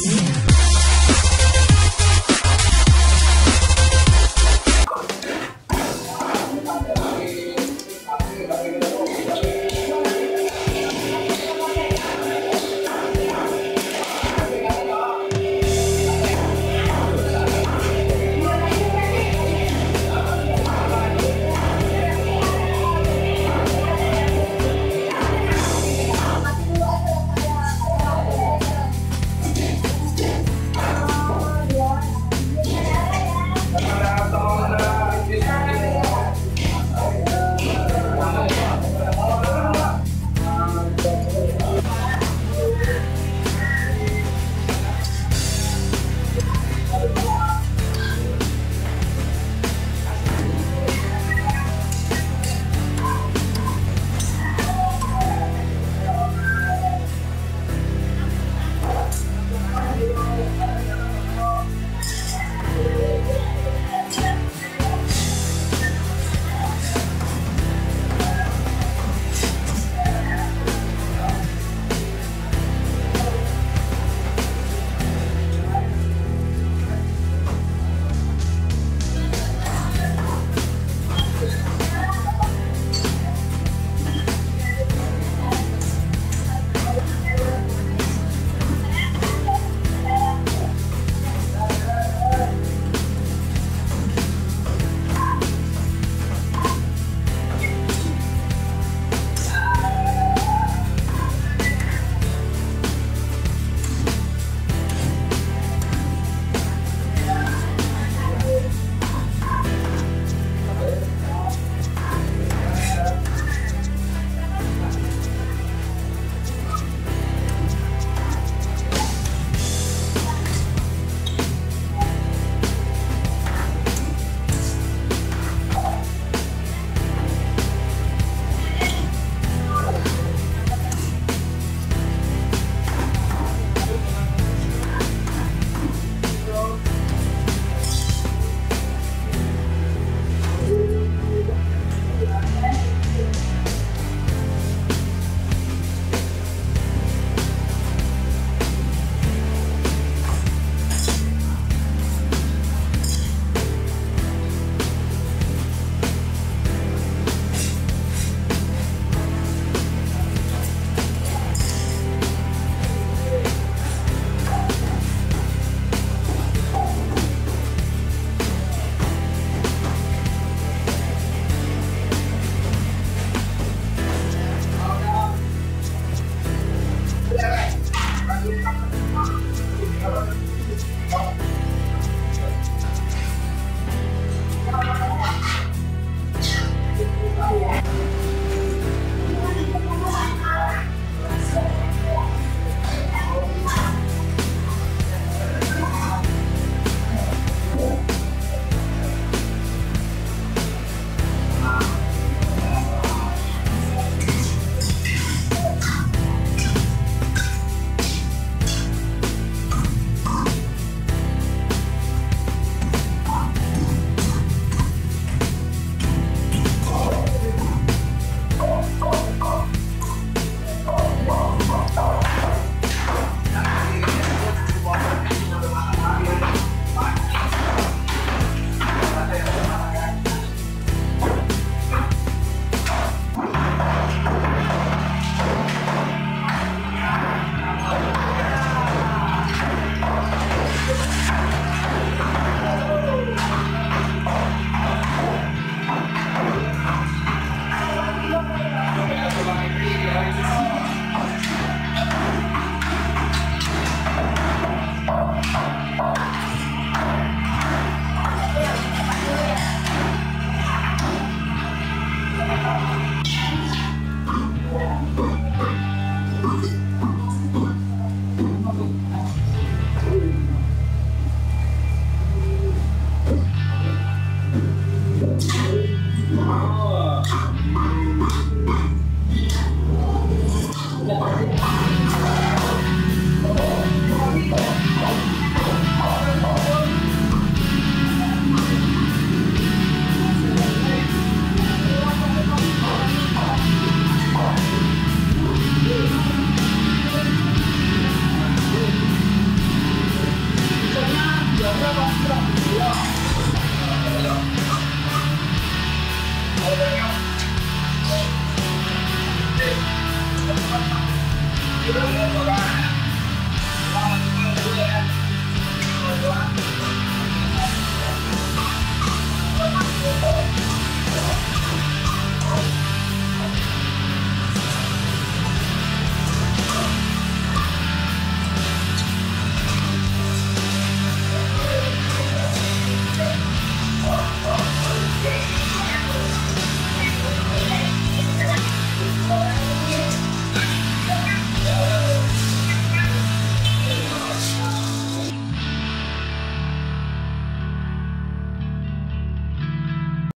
Yes. Lá.